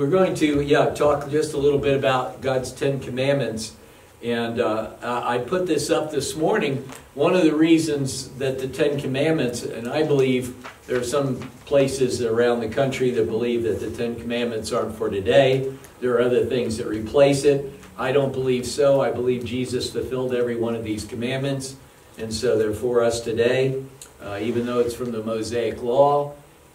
We're going to, yeah, talk just a little bit about God's Ten Commandments. And uh, I put this up this morning. One of the reasons that the Ten Commandments, and I believe there are some places around the country that believe that the Ten Commandments aren't for today. There are other things that replace it. I don't believe so. I believe Jesus fulfilled every one of these commandments. And so they're for us today, uh, even though it's from the Mosaic Law.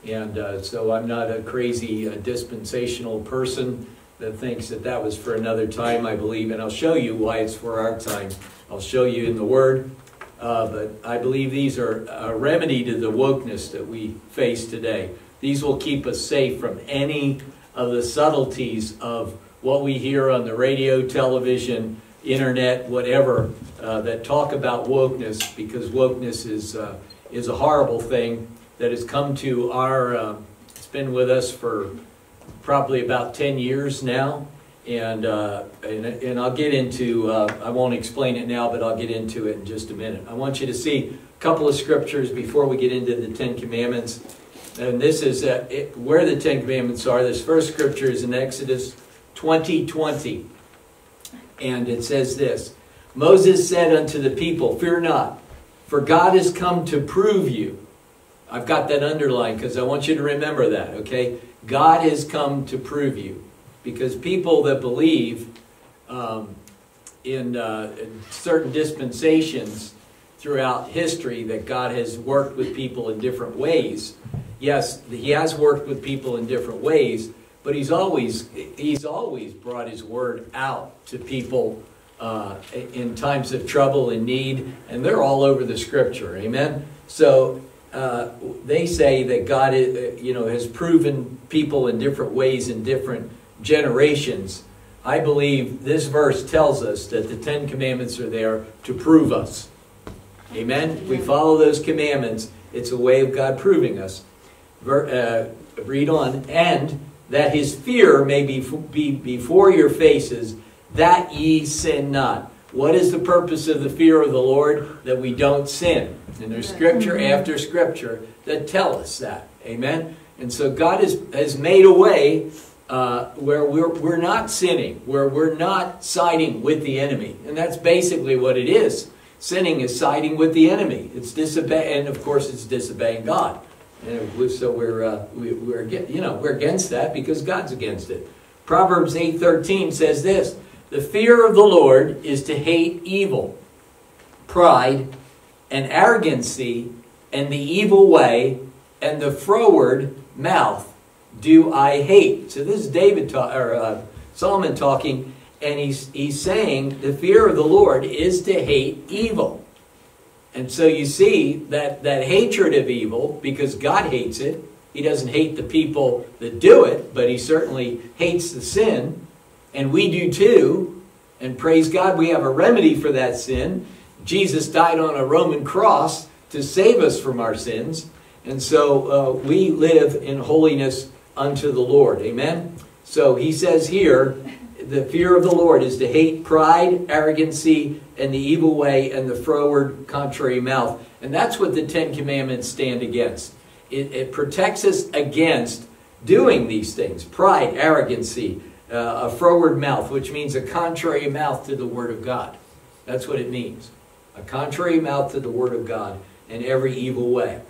And uh, so I'm not a crazy uh, dispensational person that thinks that that was for another time, I believe. And I'll show you why it's for our time. I'll show you in the Word. Uh, but I believe these are a remedy to the wokeness that we face today. These will keep us safe from any of the subtleties of what we hear on the radio, television, internet, whatever, uh, that talk about wokeness, because wokeness is, uh, is a horrible thing that has come to our, uh, it's been with us for probably about 10 years now. And, uh, and, and, I'll get into, uh, I won't explain it now, but I'll get into it in just a minute. I want you to see a couple of scriptures before we get into the Ten Commandments. And this is uh, it, where the Ten Commandments are. This first scripture is in Exodus 20 20. And it says this Moses said unto the people, Fear not, for God has come to prove you I've got that underlined because I want you to remember that, okay? God has come to prove you. Because people that believe um, in, uh, in certain dispensations throughout history that God has worked with people in different ways, yes, He has worked with people in different ways, but He's always, he's always brought His word out to people uh, in times of trouble and need, and they're all over the scripture, amen? So uh, they say that God, is, uh, you know, has proven people in different ways in different generations. I believe this verse tells us that the Ten Commandments are there to prove us. Amen? We follow those commandments. It's a way of God proving us. Uh, read on. And that his fear may be, be before your faces, that ye sin not. What is the purpose of the fear of the Lord? That we don't sin. And there's scripture after scripture that tell us that. Amen? And so God has, has made a way uh, where we're, we're not sinning, where we're not siding with the enemy. And that's basically what it is. Sinning is siding with the enemy. It's disobey, and of course, it's disobeying God. And so we're, uh, we, we're, you know, we're against that because God's against it. Proverbs 8.13 says this, The fear of the Lord is to hate evil, pride, and arrogancy and the evil way and the froward mouth do I hate. So this is David ta- or uh, Solomon talking, and he's he's saying the fear of the Lord is to hate evil. And so you see that that hatred of evil because God hates it. He doesn't hate the people that do it, but he certainly hates the sin, and we do too. And praise God, we have a remedy for that sin. Jesus died on a Roman cross to save us from our sins. And so uh, we live in holiness unto the Lord. Amen? So he says here, the fear of the Lord is to hate pride, arrogancy, and the evil way, and the froward, contrary mouth. And that's what the Ten Commandments stand against. It, it protects us against doing these things pride, arrogancy, a froward mouth, which means a contrary mouth to the Word of God. That's what it means a contrary mouth to the Word of God in every evil way.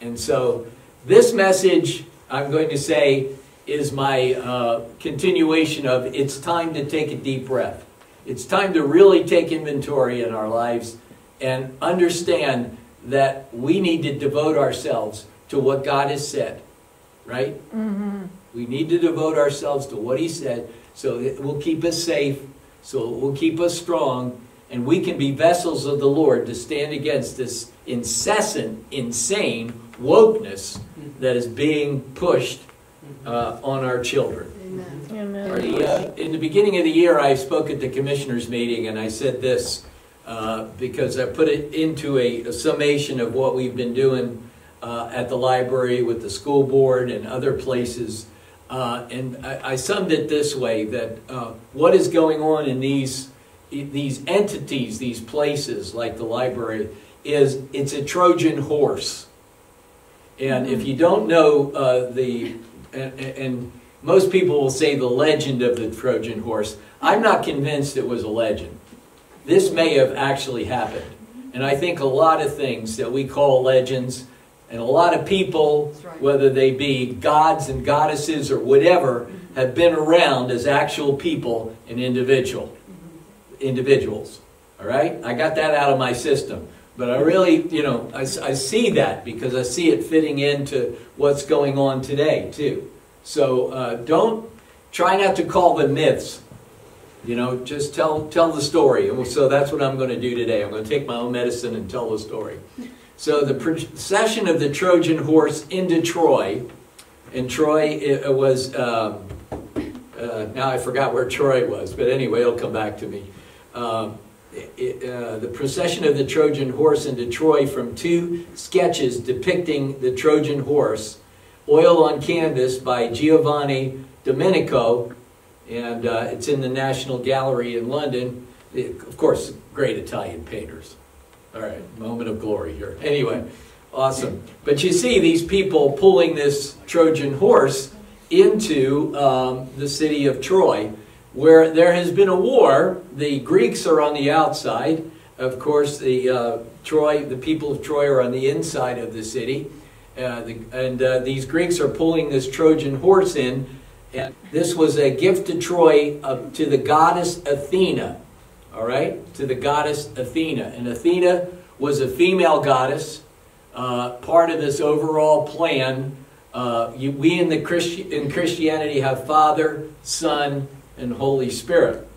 And so, this message, I'm going to say, is my uh, continuation of it's time to take a deep breath. It's time to really take inventory in our lives and understand that we need to devote ourselves to what God has said, right? Mm-hmm. We need to devote ourselves to what He said so it will keep us safe, so it will keep us strong, and we can be vessels of the Lord to stand against this incessant, insane wokeness that is being pushed uh, on our children. Amen. uh, in the beginning of the year, I spoke at the commissioners' meeting and I said this uh, because I put it into a, a, summation of what we've been doing uh, at the library with the school board and other places. Uh, and I, I, summed it this way that uh, what is going on in these these entities, these places like the library, is it's a Trojan horse. And if you don't know uh, the and, and most people will say the legend of the Trojan horse. I'm not convinced it was a legend. This may have actually happened. And I think a lot of things that we call legends, and a lot of people, right. whether they be gods and goddesses or whatever, have been around as actual people and individual individuals. All right? I got that out of my system. But I really, you know, I, I see that because I see it fitting into what's going on today, too. So uh, don't try not to call them myths. You know, just tell tell the story. And so that's what I'm going to do today. I'm going to take my own medicine and tell the story. So the procession of the Trojan horse into Troy, and Troy it was. Um, uh, now I forgot where Troy was, but anyway, it'll come back to me. Um, it, uh, the procession of the Trojan horse into Troy from two sketches depicting the Trojan horse, oil on canvas by Giovanni Domenico, and uh, it's in the National Gallery in London. It, of course, great Italian painters. All right, moment of glory here. Anyway, awesome. But you see these people pulling this Trojan horse into um, the city of Troy where there has been a war. The Greeks are on the outside. Of course, the uh, Troy, the people of Troy are on the inside of the city. Uh, the, and uh, these Greeks are pulling this Trojan horse in. And this was a gift to Troy to the goddess Athena. All right? To the goddess Athena. And Athena was a female goddess, uh, part of this overall plan. Uh, you, we in, the Christi- in Christianity have Father, Son, and Holy Spirit.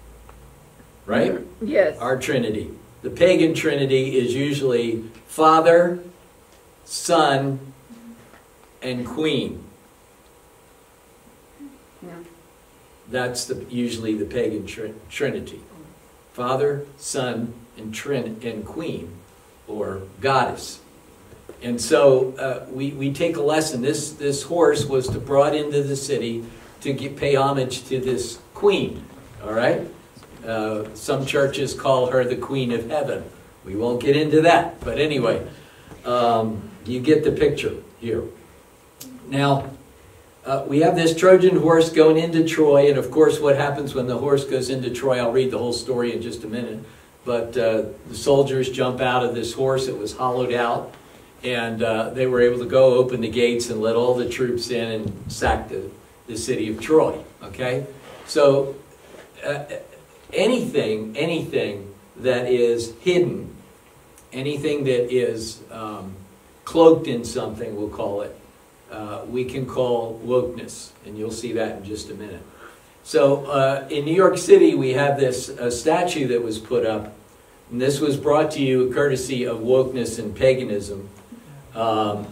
Right? Yes. Our Trinity. The pagan Trinity is usually Father, Son, and Queen. Yeah. That's the, usually the pagan tr- Trinity. Father, Son, and, Trin- and Queen, or Goddess. And so uh, we, we take a lesson. This, this horse was to brought into the city to get, pay homage to this queen, all right? Uh, some churches call her the queen of heaven. We won't get into that. But anyway, um, you get the picture here. Now, uh, we have this Trojan horse going into Troy, and of course, what happens when the horse goes into Troy? I'll read the whole story in just a minute. But uh, the soldiers jump out of this horse, it was hollowed out, and uh, they were able to go open the gates and let all the troops in and sack the, the city of Troy. Okay? So, uh, anything, anything that is hidden, anything that is um, cloaked in something, we'll call it, uh, we can call wokeness. And you'll see that in just a minute. So, uh, in New York City, we have this uh, statue that was put up. And this was brought to you courtesy of wokeness and paganism. Um,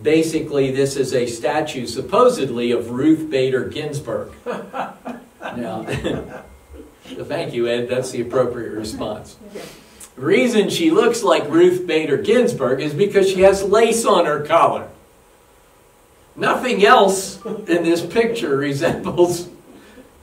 basically, this is a statue supposedly of Ruth Bader Ginsburg. Now, thank you, Ed. That's the appropriate response. The reason she looks like Ruth Bader Ginsburg is because she has lace on her collar. Nothing else in this picture resembles,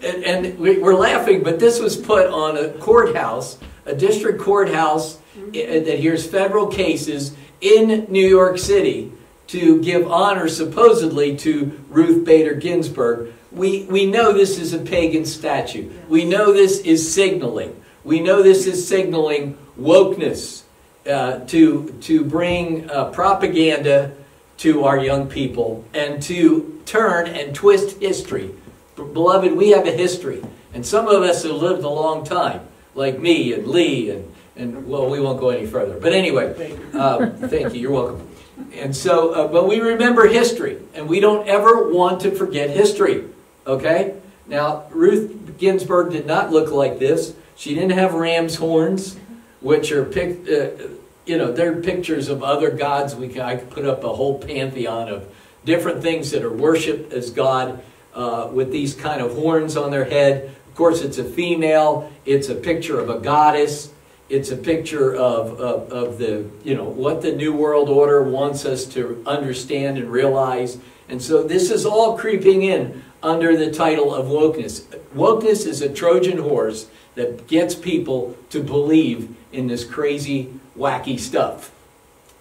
and, and we, we're laughing, but this was put on a courthouse, a district courthouse i- that hears federal cases in New York City to give honor supposedly to Ruth Bader Ginsburg. We, we know this is a pagan statue. We know this is signaling. We know this is signaling wokeness uh, to, to bring uh, propaganda to our young people and to turn and twist history. Beloved, we have a history. And some of us have lived a long time, like me and Lee, and, and well, we won't go any further. But anyway, uh, thank you. You're welcome. And so, uh, but we remember history, and we don't ever want to forget history. Okay? Now, Ruth Ginsburg did not look like this. She didn't have ram's horns, which are picked, uh, you know, they're pictures of other gods. We can, I could put up a whole pantheon of different things that are worshipped as God uh, with these kind of horns on their head. Of course, it's a female. It's a picture of a goddess. It's a picture of, of, of the, you know, what the New World Order wants us to understand and realize. And so this is all creeping in under the title of wokeness. Wokeness is a Trojan horse that gets people to believe in this crazy, wacky stuff.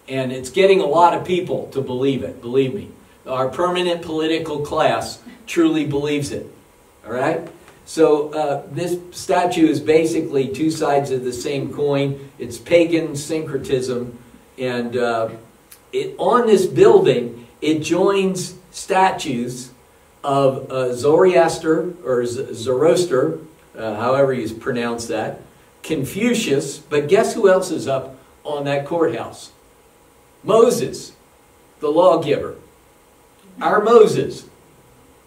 And it's getting a lot of people to believe it, believe me. our permanent political class truly believes it. All right? So uh, this statue is basically two sides of the same coin. It's pagan syncretism, and uh, it, on this building, it joins statues of uh, Zoroaster or Zoroaster, uh, however you pronounce that, Confucius, but guess who else is up on that courthouse? Moses, the lawgiver. Our Moses.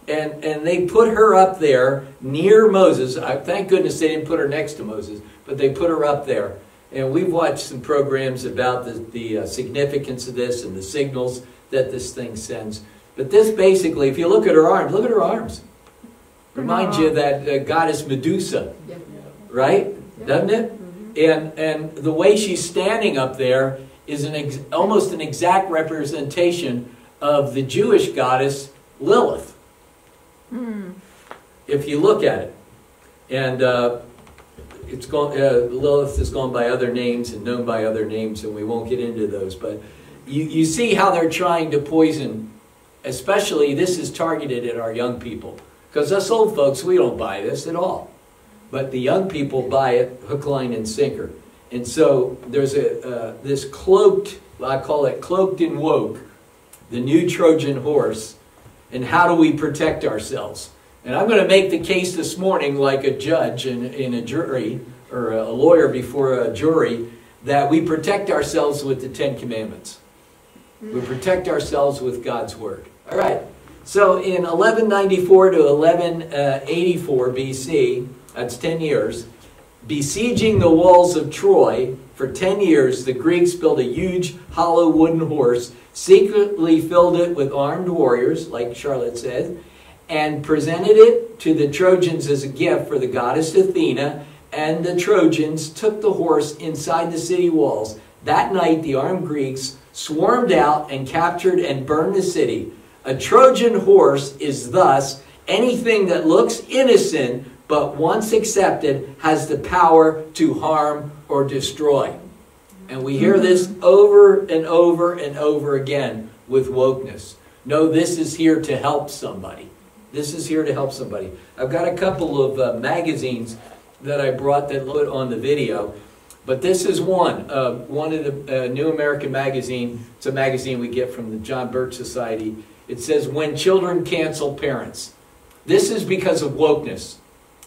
And, and they put her up there near Moses. I, thank goodness they didn't put her next to Moses, but they put her up there. And we've watched some programs about the, the uh, significance of this and the signals that this thing sends. But this basically, if you look at her arms, look at her arms. Remind you of that uh, goddess Medusa, right? Doesn't it? And, and the way she's standing up there is an ex, almost an exact representation of the Jewish goddess Lilith. Mm. If you look at it. And uh, it's gone, uh, Lilith is gone by other names and known by other names, and we won't get into those. But you, you see how they're trying to poison, especially this is targeted at our young people. Because us old folks, we don't buy this at all. But the young people buy it hook, line, and sinker. And so there's a uh, this cloaked, I call it cloaked and woke, the new Trojan horse. And how do we protect ourselves? And I'm going to make the case this morning, like a judge in, in a jury or a lawyer before a jury, that we protect ourselves with the Ten Commandments. We protect ourselves with God's Word. All right. So in 1194 to 1184 BC, that's 10 years, besieging the walls of Troy for 10 years, the Greeks built a huge hollow wooden horse, secretly filled it with armed warriors, like Charlotte said, and presented it to the Trojans as a gift for the goddess Athena. And the Trojans took the horse inside the city walls. That night, the armed Greeks swarmed out and captured and burned the city. A Trojan horse is thus anything that looks innocent but once accepted has the power to harm or destroy. And we hear this over and over and over again with wokeness. No, this is here to help somebody. This is here to help somebody. I've got a couple of uh, magazines that I brought that put on the video. But this is one, uh, one of the uh, New American Magazine. It's a magazine we get from the John Birch Society. It says, When Children Cancel Parents. This is because of wokeness.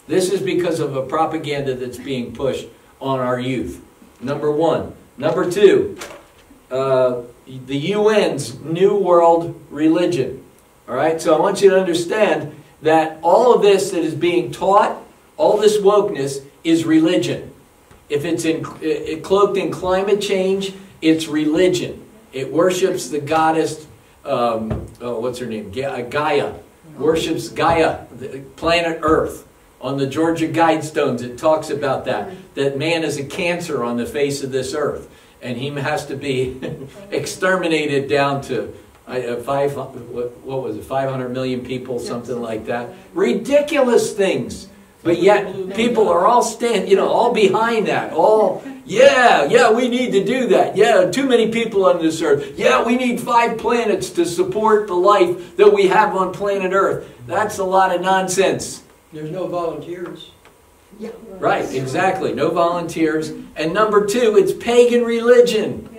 This is because of a propaganda that's being pushed on our youth. Number one. Number two, uh, the UN's New World Religion. All right, so I want you to understand that all of this that is being taught, all this wokeness, is religion. If it's in, it, cloaked in climate change, it's religion. It worships the goddess, um, oh, what's her name? Gaia. Worships Gaia, the planet Earth. On the Georgia Guidestones, it talks about that, that man is a cancer on the face of this earth, and he has to be exterminated down to uh, five, what, what was it, 500 million people, something like that. Ridiculous things. But yet, people are all stand, you know, all behind that. All, yeah, yeah, we need to do that. Yeah, too many people on this earth. Yeah, we need five planets to support the life that we have on planet Earth. That's a lot of nonsense. There's no volunteers. Yeah. Right, exactly. No volunteers. And number two, it's pagan religion.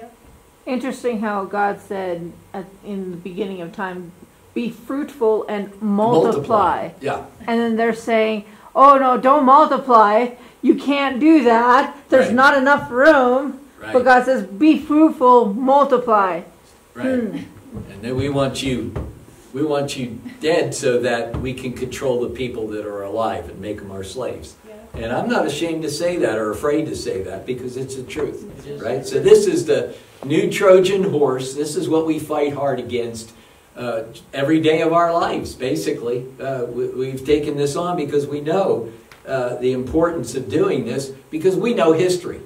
Interesting how God said at, in the beginning of time, be fruitful and multiply. multiply. Yeah. And then they're saying, oh no, don't multiply. You can't do that. There's right. not enough room. Right. But God says, be fruitful, multiply. Right. Hmm. And then we want you we want you dead so that we can control the people that are alive and make them our slaves. Yeah. And I'm not ashamed to say that or afraid to say that because it's the truth, right? So this is the new Trojan horse. This is what we fight hard against uh, every day of our lives, basically. Uh, we, have taken this on because we know uh, the importance of doing this because we know history.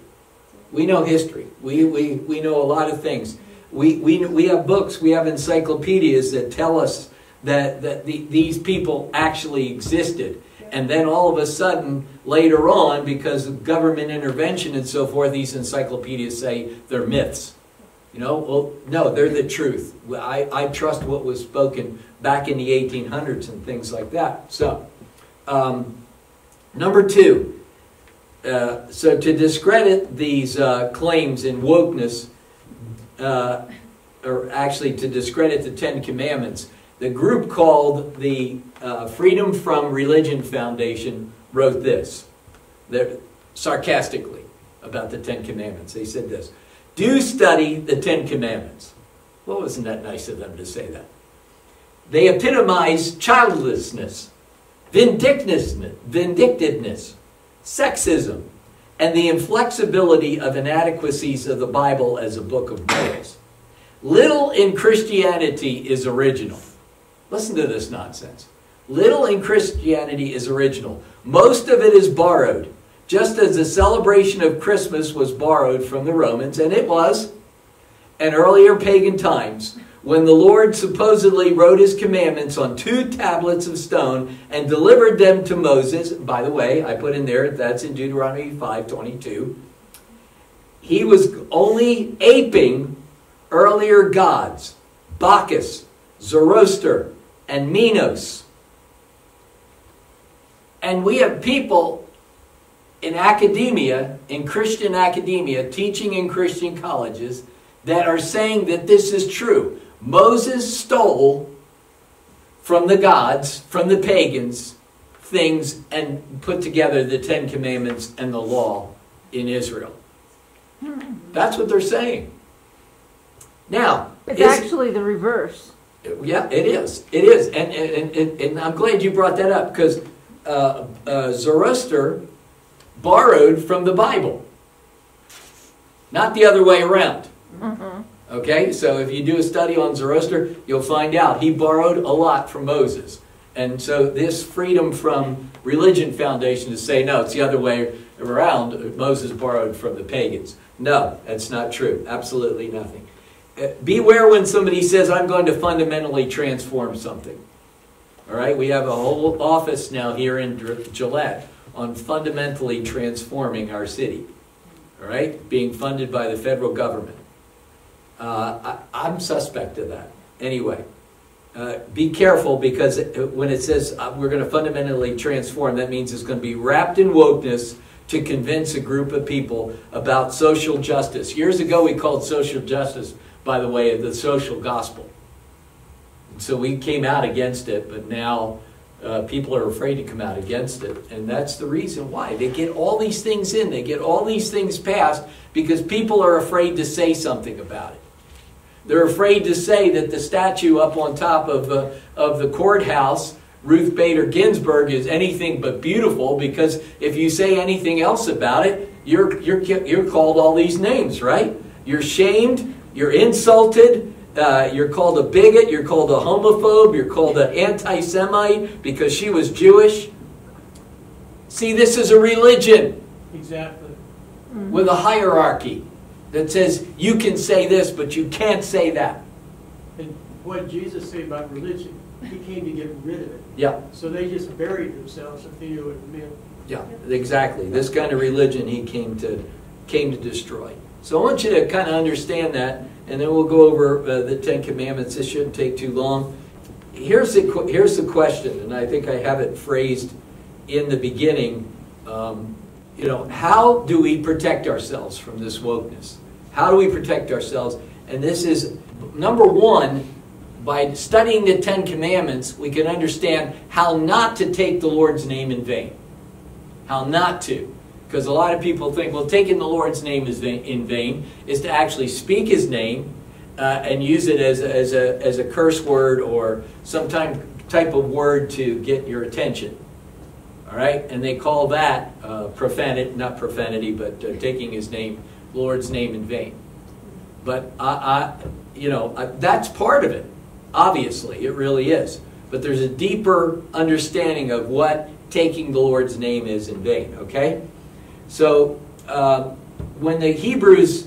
We know history. We, we, we know a lot of things. We, we, we have books, we have encyclopedias that tell us that, that the, these people actually existed. And then all of a sudden, later on, because of government intervention and so forth, these encyclopedias say they're myths. You know, well, no, they're the truth. I, I trust what was spoken back in the 1800s and things like that. So, um, number two, uh, so to discredit these uh, claims in wokeness, uh, or actually to discredit the Ten Commandments, the group called the uh, Freedom from Religion Foundation wrote this, sarcastically, about the Ten Commandments. They said this Do study the Ten Commandments. Well, wasn't that nice of them to say that? They epitomize childlessness, vindictiveness, vindictiveness sexism, and the inflexibility of inadequacies of the Bible as a book of morals. Little in Christianity is original. Listen to this nonsense. Little in Christianity is original. Most of it is borrowed, just as the celebration of Christmas was borrowed from the Romans, and it was, and earlier pagan times, when the Lord supposedly wrote his commandments on two tablets of stone and delivered them to Moses. By the way, I put in there, that's in Deuteronomy 5.22. He was only aping earlier gods, Bacchus, Zoroaster, and Minos. And we have people in academia, in Christian academia, teaching in Christian colleges, that are saying that this is true. Moses stole from the gods, from the pagans, things and put together the Ten Commandments and the law in Israel. That's what they're saying. Now, it's actually the reverse. Yeah, it is. It is. And, and, and, and I'm glad you brought that up because uh, uh, Zoroaster borrowed from the Bible, not the other way around. Mm-hmm. Okay, so if you do a study on Zoroaster, you'll find out he borrowed a lot from Moses. And so this freedom from religion foundation to say, no, it's the other way around, Moses borrowed from the pagans. No, that's not true. Absolutely nothing. Uh, beware when somebody says, I'm going to fundamentally transform something. All right, we have a whole office now here in Gillette on fundamentally transforming our city. All right, being funded by the federal government. Uh, I, am suspect of that. Anyway, uh, be careful because it, when it says uh, we're going to fundamentally transform, that means it's going to be wrapped in wokeness to convince a group of people about social justice. Years ago, we called social justice, by the way, the social gospel. so we came out against it, but now uh, people are afraid to come out against it. And that's the reason why. They get all these things in, they get all these things passed because people are afraid to say something about it. They're afraid to say that the statue up on top of, uh, of the courthouse, Ruth Bader Ginsburg, is anything but beautiful because if you say anything else about it, you're, you're, you're called all these names, right? You're shamed, you're insulted, uh, you're called a bigot, you're called a homophobe, you're called an anti Semite because she was Jewish. See, this is a religion. Exactly. With a hierarchy that says you can say this, but you can't say that. And what Jesus said about religion, he came to get rid of it. Yeah. So they just buried themselves if they knew it meant. Yeah, exactly. This kind of religion he came to came to destroy. So I want you to kind of understand that, and then we'll go over uh, the Ten Commandments. This shouldn't take too long. Here's the here's the question, and I think I have it phrased in the beginning. Um, you know, how do we protect ourselves from this wokeness? How do we protect ourselves? And this is number one, by studying the Ten Commandments, we can understand how not to take the Lord's name in vain. How not to. Because a lot of people think, well, taking the Lord's name is in vain is to actually speak his name uh, and use it as a, as, a, as a curse word or some type, type of word to get your attention. All right, and they call that uh, profanity, not profanity, but uh, taking His name, Lord's name in vain. But I, you know, that's part of it. Obviously, it really is. But there's a deeper understanding of what taking the Lord's name is in vain. Okay, so uh, when the Hebrews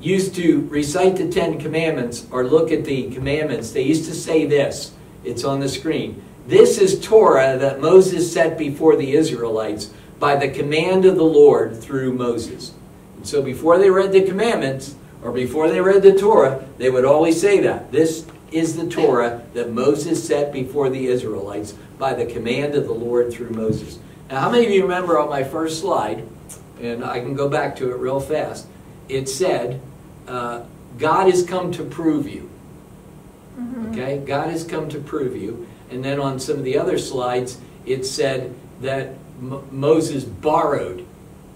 used to recite the Ten Commandments or look at the commandments, they used to say this. It's on the screen. This is Torah that Moses set before the Israelites by the command of the Lord through Moses. And so before they read the commandments or before they read the Torah, they would always say that. This is the Torah that Moses set before the Israelites by the command of the Lord through Moses. Now, how many of you remember on my first slide, and I can go back to it real fast, it said, uh, God has come to prove you. Mm-hmm. Okay? God has come to prove you. And then on some of the other slides, it said that M- Moses borrowed.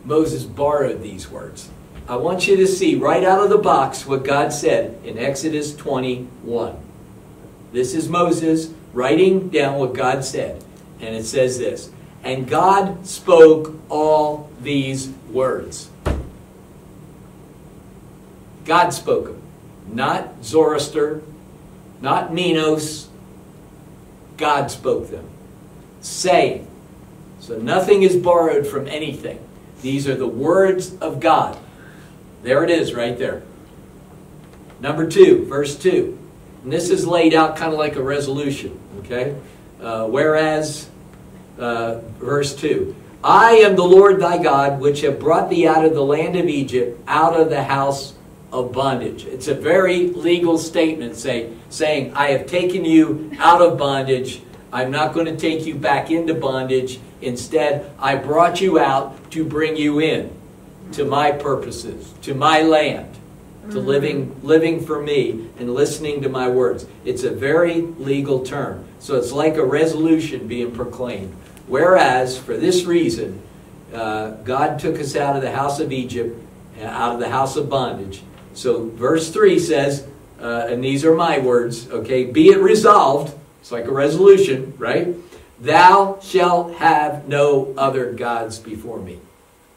Moses borrowed these words. I want you to see right out of the box what God said in Exodus 21. This is Moses writing down what God said. And it says this And God spoke all these words. God spoke them. Not Zoroaster, not Minos. God spoke them. Saying. So nothing is borrowed from anything. These are the words of God. There it is right there. Number two, verse 2. And this is laid out kind of like a resolution, okay? Uh, whereas, uh, verse 2 I am the Lord thy God, which have brought thee out of the land of Egypt, out of the house of bondage. It's a very legal statement say, saying, I have taken you out of bondage. I'm not going to take you back into bondage. Instead, I brought you out to bring you in to my purposes, to my land, to mm-hmm. living, living for me and listening to my words. It's a very legal term. So it's like a resolution being proclaimed. Whereas, for this reason, uh, God took us out of the house of Egypt, uh, out of the house of bondage. So, verse 3 says, uh, and these are my words, okay, be it resolved, it's like a resolution, right? Thou shalt have no other gods before me.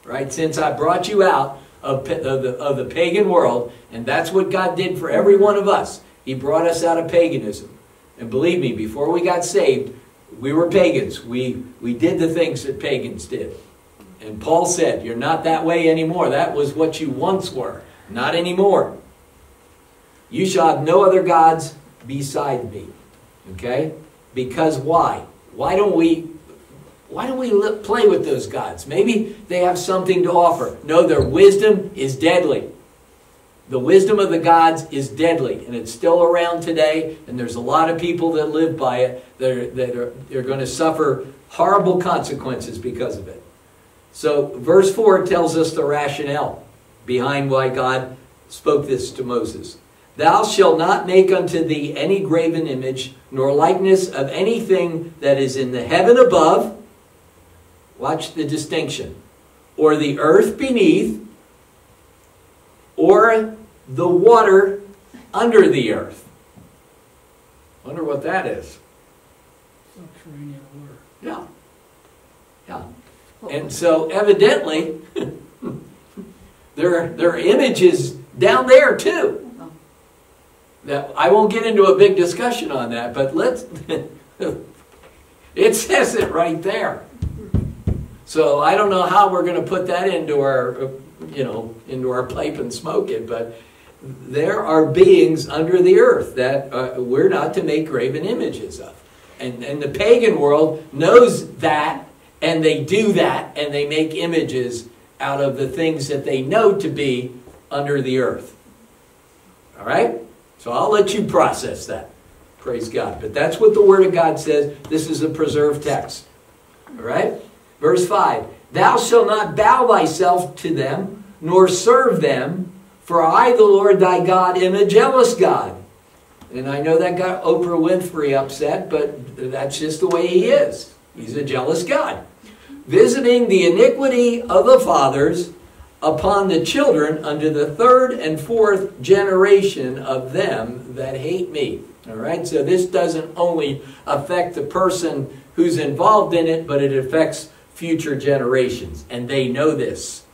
Right? Since I brought you out of, of, the, of the pagan world, and that's what God did for every one of us. He brought us out of paganism. And believe me, before we got saved, we were pagans. We, we did the things that pagans did. And Paul said, You're not that way anymore. That was what you once were. Not anymore. You shall have no other gods beside me. Okay? Because why? Why don't we why don't we play with those gods? Maybe they have something to offer. No, their wisdom is deadly. The wisdom of the gods is deadly, and it's still around today, and there's a lot of people that live by it that are, that are they're going to suffer horrible consequences because of it. So, verse 4 tells us the rationale behind why God spoke this to Moses. Thou shalt not make unto thee any graven image, nor likeness of anything that is in the heaven above, Watch the distinction. Or the earth beneath, or the water under the earth. Wonder what that is. Subterranean water. Yeah. Yeah. And so evidently, there, there are images down there too. That I won't get into a big discussion on that, but let's it says it right there. So I don't know how we're going to put that into our, you know, into our pipe and smoke it, but there are beings under the earth that uh, we're not to make graven images of. And, and the pagan world knows that, and they do that, and they make images out of the things that they know to be under the earth. All right? So I'll let you process that. Praise God. But that's what the Word of God says. This is a preserved text. All right? Verse 5 Thou shalt not bow thyself to them, nor serve them, for I, the Lord thy God, am a jealous God. And I know that got Oprah Winfrey upset, but that's just the way he is. He's a jealous God. Visiting the iniquity of the fathers upon the children unto the third and fourth generation of them that hate me. All right, so this doesn't only affect the person who's involved in it, but it affects future generations. And they know this.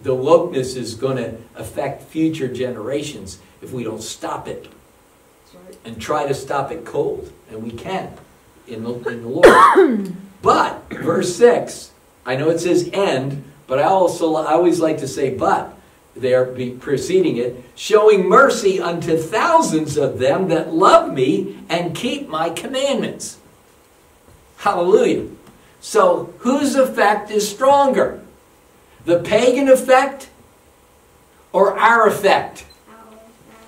The wokeness is going to affect future generations if we don't stop it. And try to stop it cold. And we can in the, in the Lord. but, verse 6, I know it says end, but I also I always like to say but there preceding it, showing mercy unto thousands of them that love me and keep my commandments. Hallelujah. So, whose effect is stronger? The pagan effect or our effect?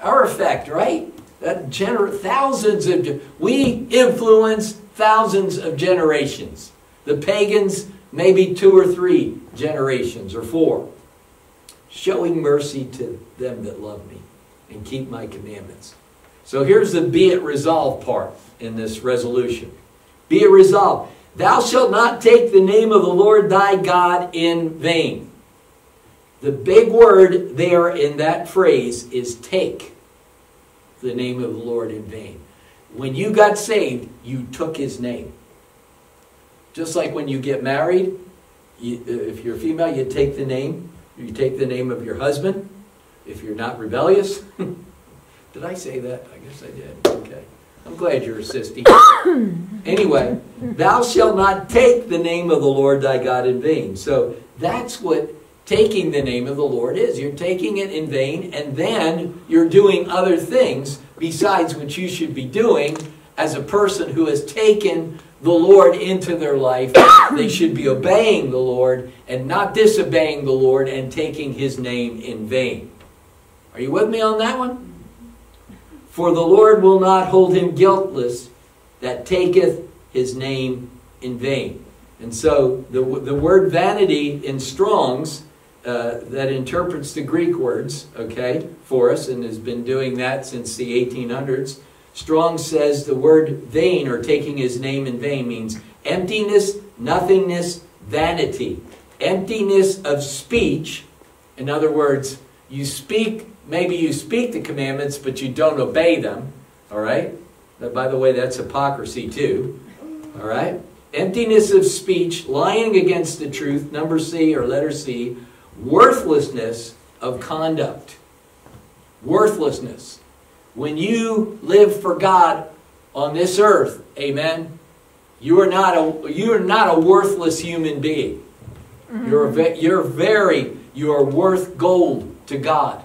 our effect, right? That gener- thousands of we influence thousands of generations. The pagans, maybe two or three generations or four. Showing mercy to them that love me and keep my commandments. So here's the be it resolved part in this resolution. Be it resolved. Thou shalt not take the name of the Lord thy God in vain. The big word there in that phrase is take the name of the Lord in vain. When you got saved, you took his name. Just like when you get married, you, uh, if you're female, you take the name. You take the name of your husband. If you're not rebellious. did I say that? I guess I did. Okay. I'm glad you're assisting. anyway, thou shalt not take the name of the Lord thy God in vain. So that's what taking the name of the Lord is. You're taking it in vain, and then you're doing other things besides what you should be doing as a person who has taken the Lord into their life. they should be obeying the Lord and not disobeying the Lord and taking his name in vain. Are you with me on that one? For the Lord will not hold him guiltless that taketh his name in vain. And so the, the word vanity in Strong's uh, that interprets the Greek words, okay, for us and has been doing that since the 1800s. Strong says the word vain or taking his name in vain means emptiness, nothingness, vanity. Emptiness of speech. In other words, you speak Maybe you speak the commandments, but you don't obey them. All right? By the way, that's hypocrisy too. All right? Emptiness of speech, lying against the truth, number C or letter C, worthlessness of conduct. Worthlessness. When you live for God on this earth, amen, you are not a, you are not a worthless human being. Mm-hmm. You're, you're very, you are worth gold to God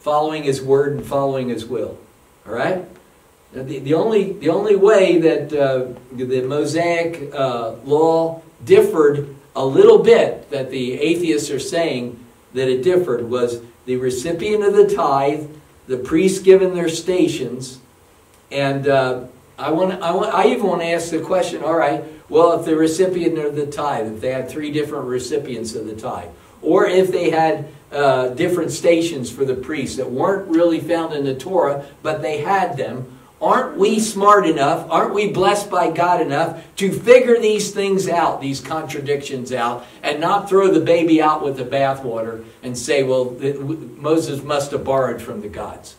following His Word and following His will. All right? The, the, only, the only way that uh, the Mosaic uh, law differed a little bit, that the atheists are saying that it differed, was the recipient of the tithe, the priests given their stations, and uh, I, want, I, want, I even want to ask the question all right, well, if the recipient of the tithe, if they had three different recipients of the tithe, or if they had uh, different stations for the priests that weren't really found in the Torah, but they had them. Aren't we smart enough? Aren't we blessed by God enough to figure these things out, these contradictions out, and not throw the baby out with the bathwater and say, well, Moses must have borrowed from the gods?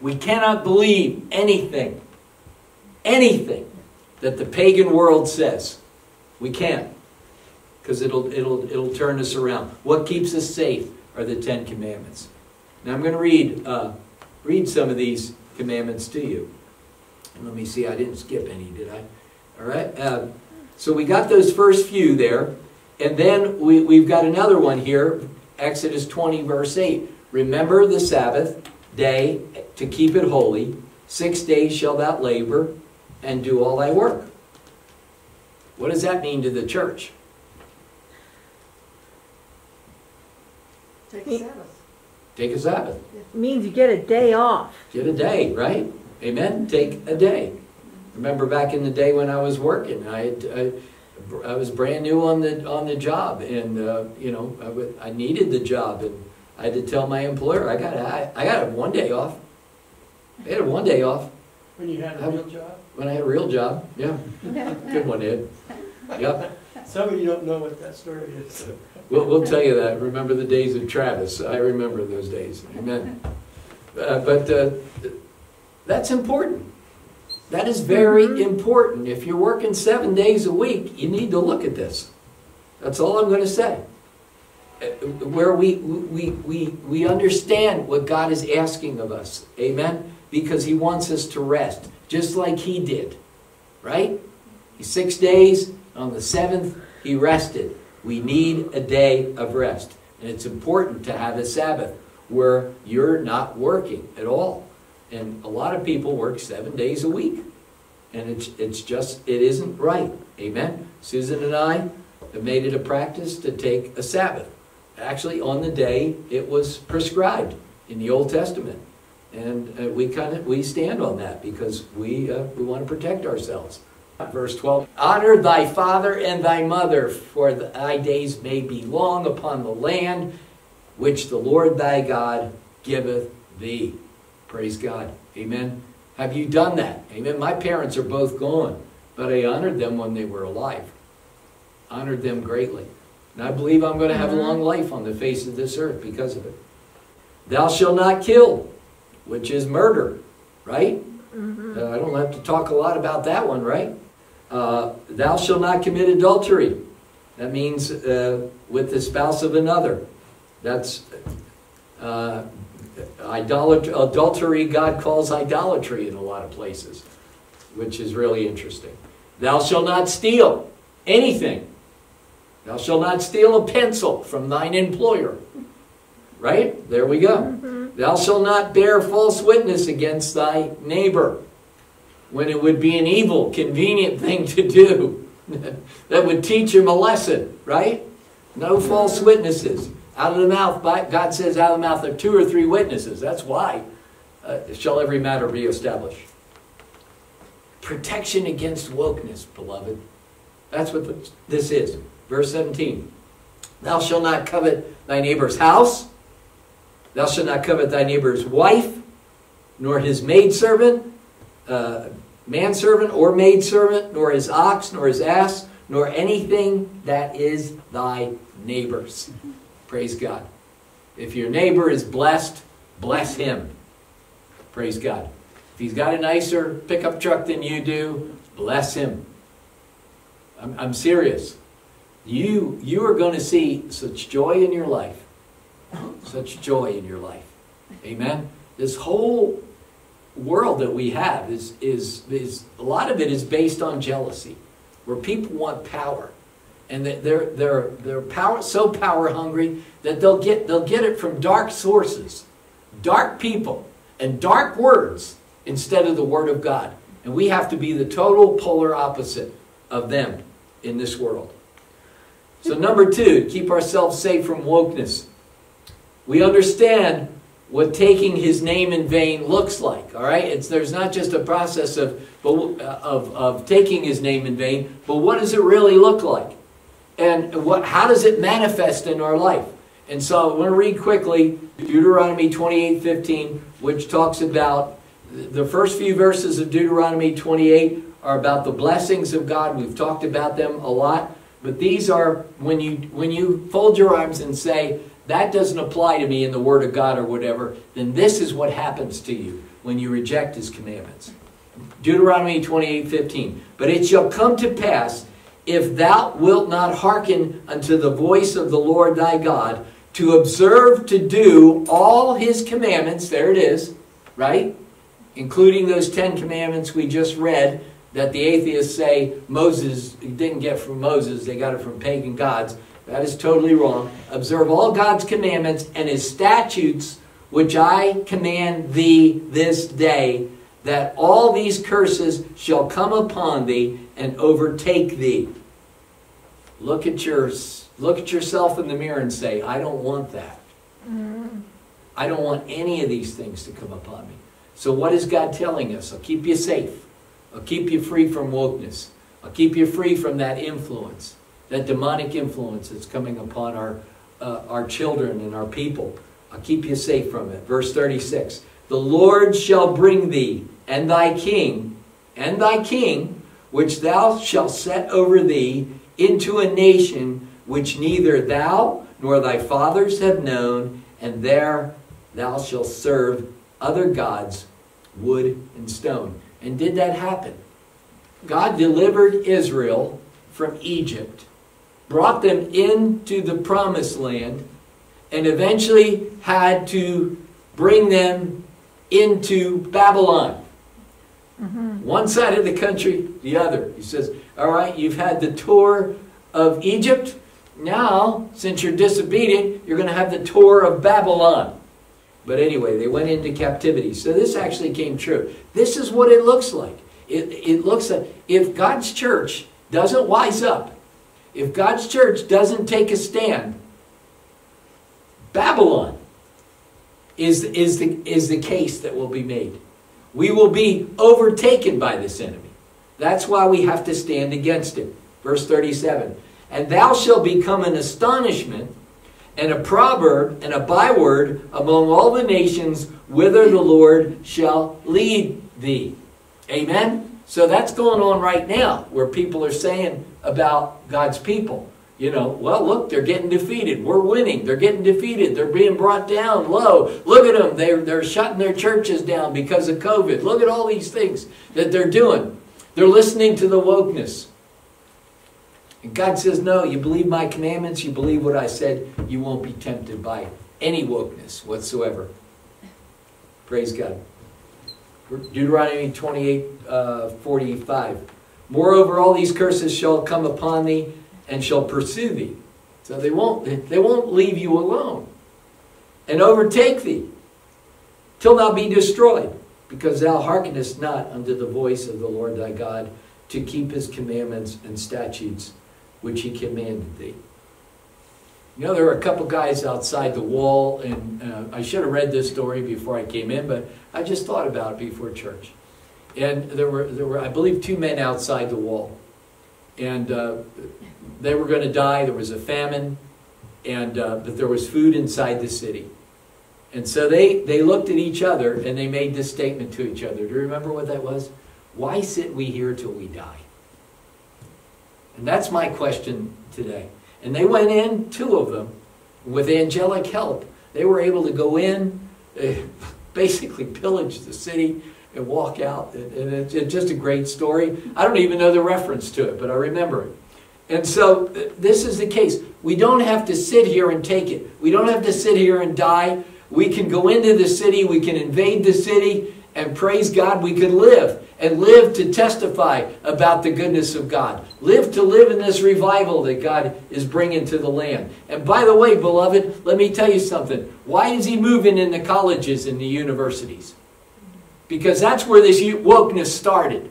We cannot believe anything, anything that the pagan world says. We can't because it'll, it'll, it'll turn us around. What keeps us safe are the Ten Commandments. Now I'm going to read, uh, read some of these commandments to you. And let me see, I didn't skip any, did I? All right. Uh, so we got those first few there. And then we, we've got another one here, Exodus 20, verse 8. Remember the Sabbath day to keep it holy. Six days shall thou labor and do all thy work. What does that mean to the church? Take a Sabbath. Take a Sabbath. It means you get a day off. Get a day, right? Amen. Take a day. Remember back in the day when I was working, I, had, I, I was brand new on the on the job, and uh, you know I, w- I needed the job, and I had to tell my employer I got I, I got one day off. I had a one day off. When you had a real job. When I had a real job, yeah. Good one, Ed. Yep. Some of you don't know what that story is. We'll, we'll tell you that. Remember the days of Travis. I remember those days. Amen. Uh, but uh, that's important. That is very mm-hmm. important. If you're working seven days a week, you need to look at this. That's all I'm going to say. Uh, where we, we, we, we understand what God is asking of us. Amen? Because He wants us to rest, just like He did. Right? Six days, on the seventh, He rested. We need a day of rest. And it's important to have a Sabbath where you're not working at all. And a lot of people work seven days a week. And it's, it's just, it isn't right. Amen? Susan and I have made it a practice to take a Sabbath. Actually, on the day it was prescribed. in the Old Testament. And uh, we kind of we stand on that because we uh, we want to protect ourselves. Verse 12 Honor thy father and thy mother, for thy days may be long upon the land which the Lord thy God giveth thee. Praise God. Amen. Have you done that? Amen. My parents are both gone, but I honored them when they were alive. Honored them greatly. And I believe I'm going to have a long life on the face of this earth because of it. Thou shalt not kill, which is murder, right? Mm-hmm. Uh, I don't have to talk a lot about that one, right? Uh, thou shalt not commit adultery. That means uh, with the spouse of another. That's uh, idolatry, adultery, God calls idolatry in a lot of places, which is really interesting. Thou shalt not steal anything. Thou shalt not steal a pencil from thine employer. Right? There we go. Mm-hmm. Thou shalt not bear false witness against thy neighbor when it would be an evil, convenient thing to do that would teach him a lesson, right? No false witnesses. Out of the mouth, God says, out of the mouth of two or three witnesses. That's why uh, shall every matter be established. Protection against wokeness, beloved. That's what this is. Verse 17. Thou shalt not covet thy neighbor's house. Thou shalt not covet thy neighbor's wife, nor his maidservant, uh, manservant or maidservant, nor his ox, nor his ass, nor anything that is thy neighbor's. Praise God. If your neighbor is blessed, bless him. Praise God. If he's got a nicer pickup truck than you do, bless him. I'm, I'm serious. You, you are going to see such joy in your life. Such joy in your life. Amen. This whole world that we have is, is, is a lot of it is based on jealousy, where people want power. And they're, they're, they're power, so power hungry that they'll get, they'll get it from dark sources, dark people, and dark words instead of the Word of God. And we have to be the total polar opposite of them in this world. So, number two, keep ourselves safe from wokeness. We understand what taking his name in vain looks like. All right, it's there's not just a process of uh, of of taking his name in vain, but what does it really look like, and what how does it manifest in our life? And so I want to read quickly Deuteronomy 28:15, which talks about the first few verses of Deuteronomy 28 are about the blessings of God. We've talked about them a lot, but these are when you when you fold your arms and say that doesn't apply to me in the Word of God or whatever, then this is what happens to you when you reject His commandments. Deuteronomy 28 15. But it shall come to pass, if thou wilt not hearken unto the voice of the Lord thy God, to observe to do all his commandments, there it is, right? Including those Ten Commandments we just read that the atheists say Moses didn't get from Moses, they got it from pagan gods. That is totally wrong. Observe all God's commandments and his statutes, which I command thee this day, that all these curses shall come upon thee and overtake thee. Look at your look at yourself in the mirror and say, I don't want that. Mm-hmm. I don't want any of these things to come upon me. So what is God telling us? I'll keep you safe. I'll keep you free from wokeness. I'll keep you free from that influence that demonic influence that's coming upon our, uh, our children and our people. I'll keep you safe from it. Verse 36 The Lord shall bring thee and thy king, and thy king, which thou shalt set over thee, into a nation which neither thou nor thy fathers have known, and there thou shalt serve other gods, wood and stone. And did that happen? God delivered Israel from Egypt brought them into the promised land, and eventually had to bring them into Babylon. Mm-hmm. One side of the country, the other. He says, All right, you've had the tour of Egypt. Now, since you're disobedient, you're going to have the tour of Babylon. But anyway, they went into captivity. So this actually came true. This is what it looks like. It, it looks like if God's church doesn't wise up if God's church doesn't take a stand, Babylon is, is, the, is the case that will be made. We will be overtaken by this enemy. That's why we have to stand against it. Verse 37 And thou shalt become an astonishment and a proverb and a byword among all the nations whither the Lord shall lead thee. Amen? So that's going on right now where people are saying about God's people. You know, well, look, they're getting defeated. We're winning. They're getting defeated. They're being brought down low. Look at them. They're, they're shutting their churches down because of COVID. Look at all these things that they're doing. They're listening to the wokeness. And God says, no, you believe my commandments, you believe what I said, you won't be tempted by any wokeness whatsoever. Praise God. Deuteronomy 28, uh, 45. Moreover, all these curses shall come upon thee and shall pursue thee. So they won't, they won't leave you alone and overtake thee till thou be destroyed, because thou hearkenest not unto the voice of the Lord thy God to keep his commandments and statutes which he commanded thee. You know, there were a couple guys outside the wall, and uh, I should have read this story before I came in, but I just thought about it before church. And there were, there were I believe, two men outside the wall. And uh, they were going to die. There was a famine, and uh, but there was food inside the city. And so they, they looked at each other and they made this statement to each other. Do you remember what that was? Why sit we here till we die? And that's my question today. And they went in, two of them, with angelic help. They were able to go in, uh, basically pillage the city, and walk out. And it's just a great story. I don't even know the reference to it, but I remember it. And so uh, this is the case. We don't have to sit here and take it. We don't have to sit here and die. We can go into the city, we can invade the city, and praise God, we can live and live to testify about the goodness of God. Live to live in this revival that God is bringing to the land. And by the way, beloved, let me tell you something. Why is he moving in the colleges and the universities? Because that's where this wokeness started.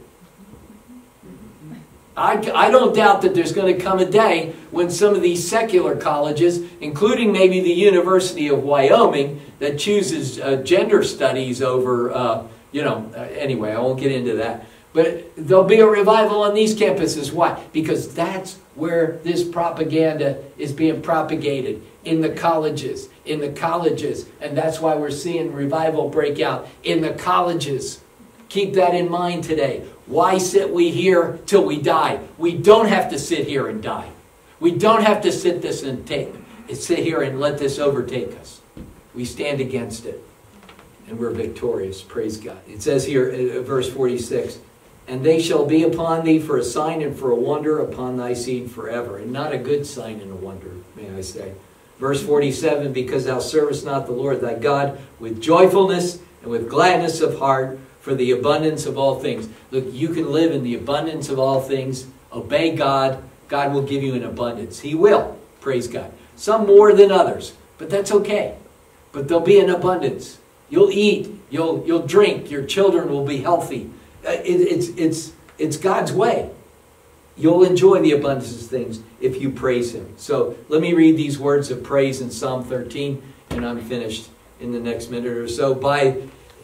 I, I don't doubt that there's going to come a day when some of these secular colleges, including maybe the University of Wyoming, that chooses uh, gender studies over uh, you know, uh, anyway, I won't get into that. But there'll be a revival on these campuses. Why? Because that's where this propaganda is being propagated in the colleges, in the colleges. And that's why we're seeing revival break out in the colleges. Keep that in mind today. Why sit we here till we die? We don't have to sit here and die. We don't have to sit this and take, sit here and let this overtake us. We stand against it and we're victorious. Praise God. It says here, uh, verse 46, and they shall be upon thee for a sign and for a wonder upon thy seed forever. And not a good sign and a wonder, may I say. Verse 47, because thou servest not the Lord thy God with joyfulness and with gladness of heart for the abundance of all things. Look, you can live in the abundance of all things. Obey God. God will give you an abundance. He will. Praise God. Some more than others, but that's okay. But there'll be an abundance. You'll eat, you'll, you'll drink, your children will be healthy. Uh, it, it's, it's, it's God's way. You'll enjoy the abundance of things if you praise Him. So let me read these words of praise in Psalm 13, and I'm finished in the next minute or so. By,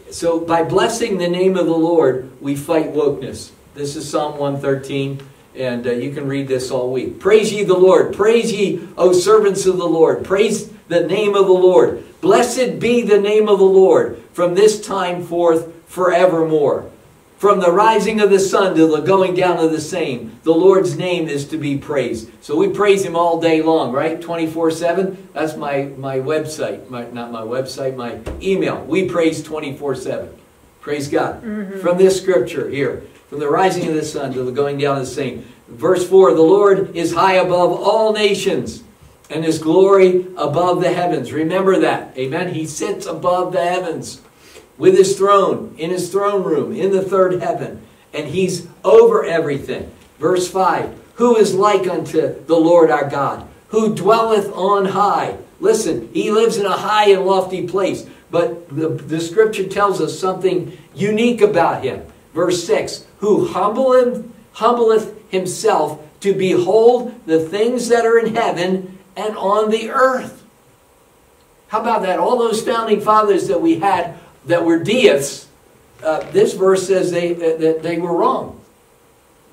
so by blessing the name of the Lord, we fight wokeness. This is Psalm 113 and uh, you can read this all week. Praise ye the Lord. Praise ye, O servants of the Lord. Praise the name of the Lord. Blessed be the name of the Lord from this time forth forevermore. From the rising of the sun to the going down of the same, the Lord's name is to be praised. So we praise Him all day long, right? 24 7. That's my, my website. My, not my website, my email. We praise 24 7. Praise God. Mm-hmm. From this scripture here, from the rising of the sun to the going down of the same. Verse 4 The Lord is high above all nations and his glory above the heavens. Remember that. Amen. He sits above the heavens with his throne, in his throne room, in the third heaven, and he's over everything. Verse 5 Who is like unto the Lord our God, who dwelleth on high? Listen, he lives in a high and lofty place, but the, the scripture tells us something unique about him. Verse 6 Who humbleth, humbleth himself to behold the things that are in heaven and on the earth. How about that? All those founding fathers that we had that were deists, uh, this verse says they, uh, that they were wrong.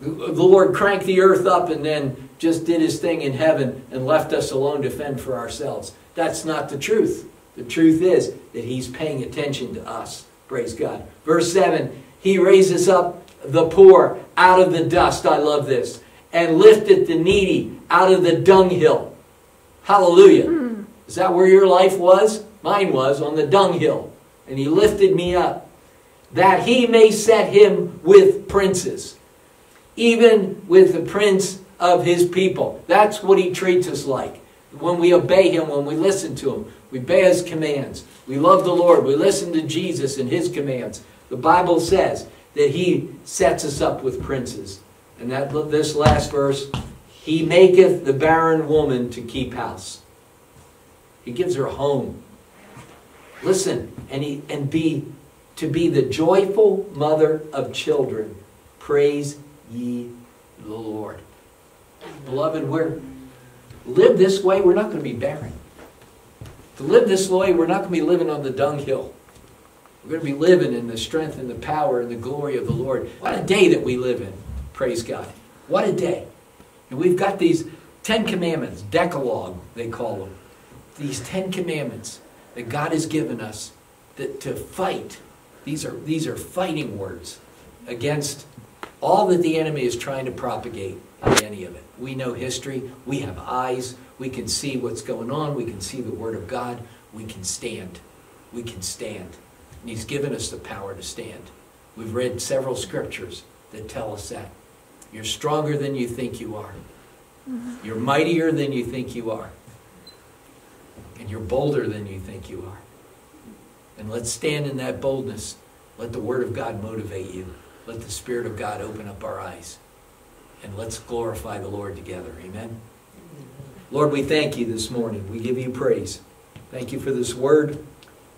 The Lord cranked the earth up and then just did his thing in heaven and left us alone to fend for ourselves. That's not the truth. The truth is that he's paying attention to us. Praise God. Verse 7 He raises up the poor out of the dust. I love this. And lifted the needy out of the dunghill. Hallelujah. Mm. Is that where your life was? Mine was on the dunghill. And he lifted me up. That he may set him with princes, even with the prince of his people. That's what he treats us like. When we obey him, when we listen to him, we obey his commands. We love the Lord. We listen to Jesus and his commands. The Bible says that he sets us up with princes. And that this last verse, he maketh the barren woman to keep house. He gives her a home. Listen, and he and be to be the joyful mother of children. Praise ye the Lord. Beloved, we're live this way, we're not going to be barren. To live this way, we're not going to be living on the dunghill. We're going to be living in the strength and the power and the glory of the Lord. What a day that we live in. Praise God. What a day. And we've got these Ten Commandments, Decalogue, they call them. These Ten Commandments that God has given us that, to fight. These are, these are fighting words against all that the enemy is trying to propagate in any of it. We know history. We have eyes. We can see what's going on. We can see the Word of God. We can stand. We can stand. And He's given us the power to stand. We've read several scriptures that tell us that. You're stronger than you think you are. Mm-hmm. You're mightier than you think you are. And you're bolder than you think you are. And let's stand in that boldness. Let the Word of God motivate you. Let the Spirit of God open up our eyes. And let's glorify the Lord together. Amen. Lord, we thank you this morning. We give you praise. Thank you for this word.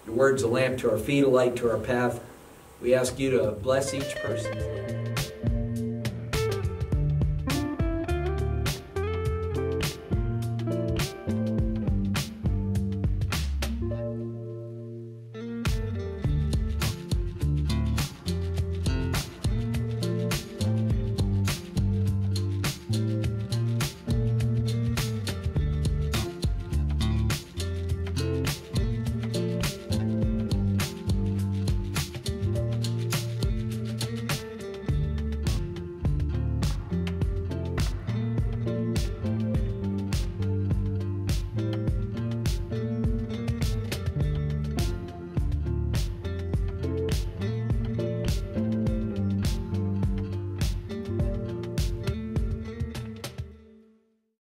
Your word's a lamp to our feet, a light to our path. We ask you to bless each person.